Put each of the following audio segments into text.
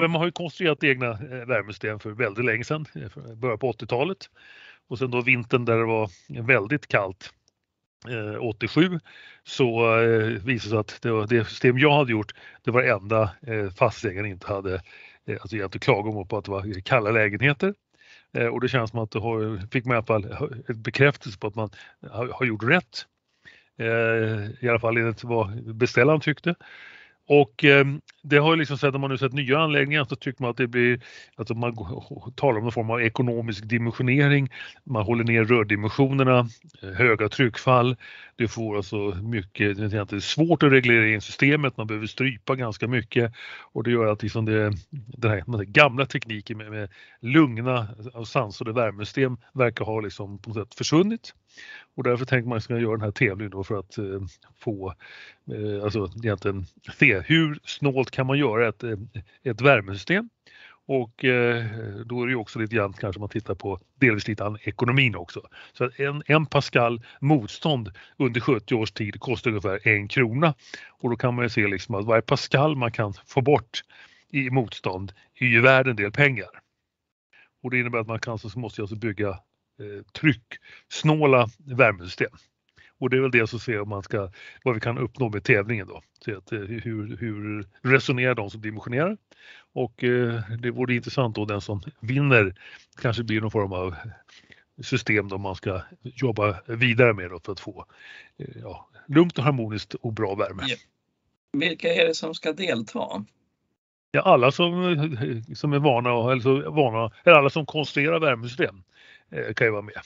man har ju konstruerat egna eh, värmesystem för väldigt länge sedan, eh, början på 80-talet. Och sen då vintern där det var väldigt kallt eh, 87 så visade det sig att det, var det system jag hade gjort, det var det enda fastighetsägaren inte hade, alltså egentligen klagomål på att det var kalla lägenheter. Och det känns som att det har, fick man i alla fall ett bekräftelse på att man har, har gjort rätt. I alla fall enligt vad beställaren tyckte. Och eh, det har ju liksom sett, när man nu sett nya anläggningar så tycker man att det blir, alltså man talar om någon form av ekonomisk dimensionering. Man håller ner rördimensionerna, eh, höga tryckfall. Det får alltså mycket, det är svårt att reglera in systemet, man behöver strypa ganska mycket och det gör att liksom det, den här, den här gamla tekniken med, med lugna alltså och sansade värmesystem verkar ha liksom på något sätt försvunnit. Och därför tänker man ska göra den här tävlingen då för att eh, få, eh, alltså egentligen se hur snålt kan man göra ett, eh, ett värmesystem? Och eh, då är det ju också lite grann kanske man tittar på delvis lite an ekonomin också. Så att en, en Pascal motstånd under 70 års tid kostar ungefär en krona. Och då kan man ju se liksom att varje Pascal man kan få bort i motstånd är ju värd en del pengar. Och det innebär att man kanske måste alltså bygga trycksnåla värmesystem. Och det är väl det som ser om man ska, vad vi kan uppnå med tävlingen då. Se att, eh, hur, hur resonerar de som dimensionerar? Och eh, det vore intressant då den som vinner kanske blir någon form av system då man ska jobba vidare med då för att få ja, lugnt och harmoniskt och bra värme. Ja. Vilka är det som ska delta? Ja, alla som, som är vana, eller så vana, eller alla som konstruerar värmesystem. Eh, kan ju vara med.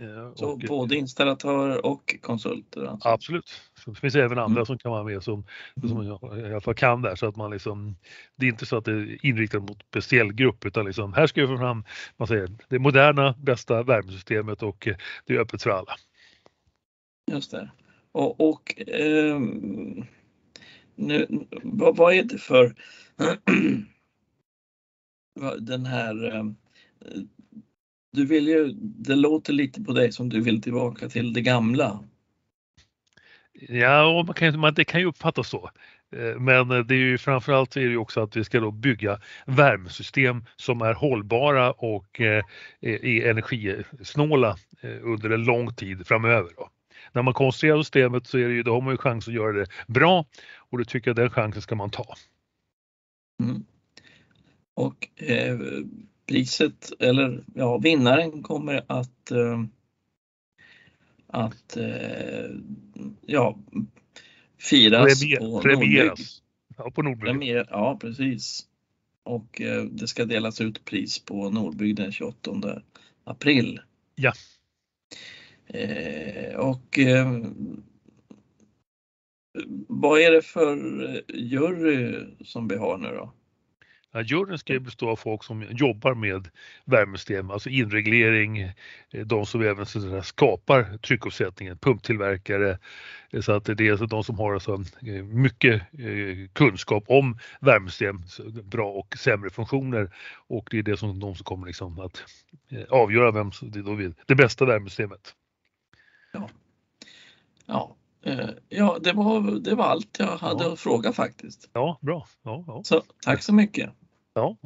Eh, så och, både installatörer och konsulter? Alltså. Absolut. Så det finns även andra mm. som kan vara med som, som mm. i alla fall kan där så att man liksom, det är inte så att det är inriktat mot speciell grupp utan liksom, här ska vi få fram man säger, det moderna bästa värmesystemet och eh, det är öppet för alla. Just det. Och, och eh, nu, vad, vad, är det för den här eh, du vill ju, det låter lite på dig som du vill tillbaka till det gamla. Ja, man kan, man, det kan ju uppfattas så. Eh, men det är ju framförallt är det ju också att vi ska då bygga värmesystem som är hållbara och eh, är energisnåla eh, under en lång tid framöver. Då. När man konstruerar systemet så är det ju, då har man ju chans att göra det bra och då tycker jag den chansen ska man ta. Mm. Och eh, priset, eller ja, vinnaren kommer att eh, att eh, ja, firas premieras. Ja, på Nordbygd. Premier, ja, precis. Och eh, det ska delas ut pris på Nordbygd den 28 april. Ja. Och vad är det för jury som vi har nu då? Ja, juryn ska bestå av folk som jobbar med värmesystem, alltså inreglering, eh, de som även så skapar tryckuppsättningen, pumptillverkare. Eh, så att det är alltså de som har alltså eh, mycket kunskap om värmesystem, bra och sämre funktioner och det är det som de som kommer liksom att avgöra vem som då vill det bästa värmesystemet. Ja. Ja, Ja, det var, det var allt jag hade ja. att fråga faktiskt. Ja, bra. Ja, ja. Så, tack så mycket. Ja.